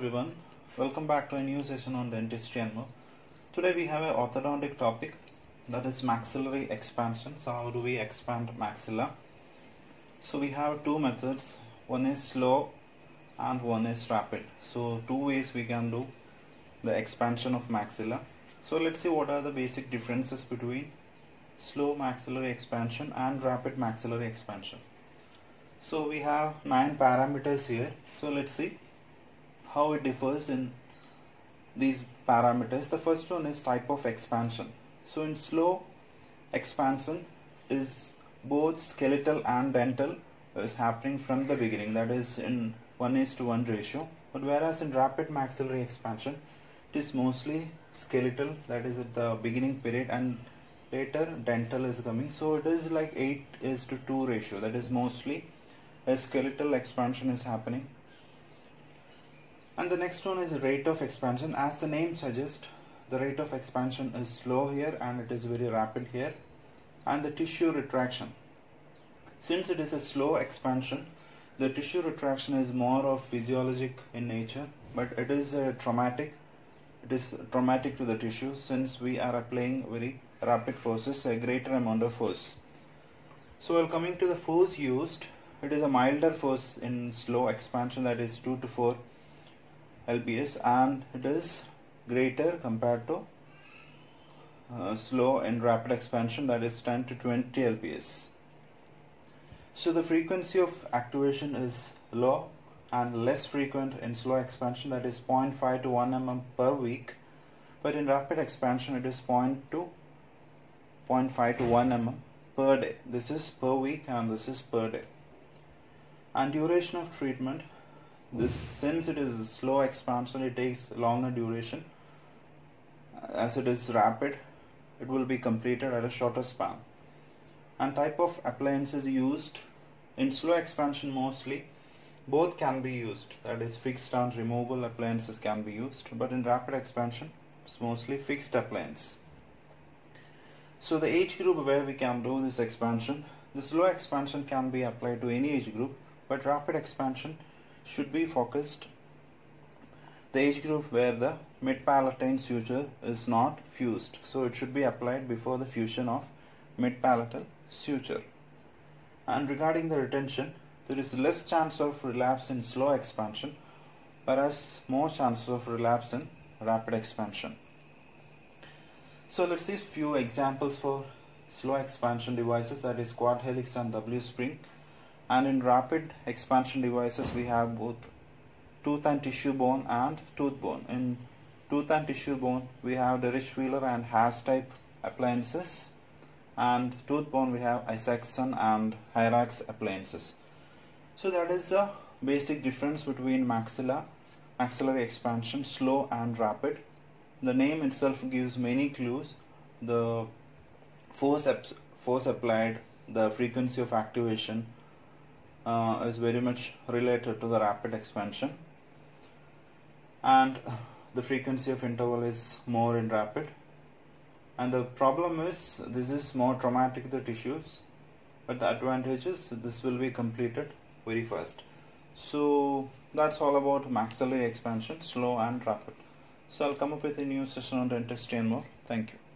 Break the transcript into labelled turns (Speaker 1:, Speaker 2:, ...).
Speaker 1: Welcome back to a new session on dentistry and more. Today we have an orthodontic topic that is maxillary expansion. So how do we expand maxilla? So we have two methods. One is slow and one is rapid. So two ways we can do the expansion of maxilla. So let's see what are the basic differences between slow maxillary expansion and rapid maxillary expansion. So we have nine parameters here. So let's see how it differs in these parameters. The first one is type of expansion. So in slow expansion is both skeletal and dental is happening from the beginning. That is in 1 is to 1 ratio. But whereas in rapid maxillary expansion it is mostly skeletal that is at the beginning period and later dental is coming. So it is like 8 is to 2 ratio. That is mostly a skeletal expansion is happening and the next one is rate of expansion. As the name suggests the rate of expansion is slow here and it is very rapid here. And the tissue retraction. Since it is a slow expansion the tissue retraction is more of physiologic in nature but it is a traumatic. It is traumatic to the tissue since we are applying very rapid forces a greater amount of force. So while coming to the force used it is a milder force in slow expansion that is 2 to 4 lbs and it is greater compared to uh, slow and rapid expansion that is 10 to 20 lbs so the frequency of activation is low and less frequent in slow expansion that is 0.5 to 1 mm per week. But in rapid expansion it is 0.2 0.5 to 1 mm per day. This is per week and this is per day. And duration of treatment this since it is slow expansion it takes longer duration. As it is rapid it will be completed at a shorter span. And type of appliances used in slow expansion mostly both can be used. That is fixed and removable appliances can be used. But in rapid expansion it's mostly fixed appliance. So the age group where we can do this expansion the slow expansion can be applied to any age group but rapid expansion should be focused. The age group where the mid-palatine suture is not fused. So it should be applied before the fusion of mid-palatal suture. And regarding the retention there is less chance of relapse in slow expansion whereas more chances of relapse in rapid expansion. So let's see few examples for slow expansion devices that is quad helix and W spring and in rapid expansion devices we have both tooth and tissue borne and tooth borne. In tooth and tissue borne we have the Richwheeler and Haas type appliances. And tooth borne we have Isaacson and Hyrax appliances. So that is the basic difference between maxilla maxillary expansion slow and rapid. The name itself gives many clues. The force force applied the frequency of activation uh, is very much related to the rapid expansion. And the frequency of interval is more in rapid. And the problem is this is more traumatic the tissues. But the advantage is this will be completed very fast. So that's all about maxillary expansion slow and rapid. So I'll come up with a new session on dentistry and more. Thank you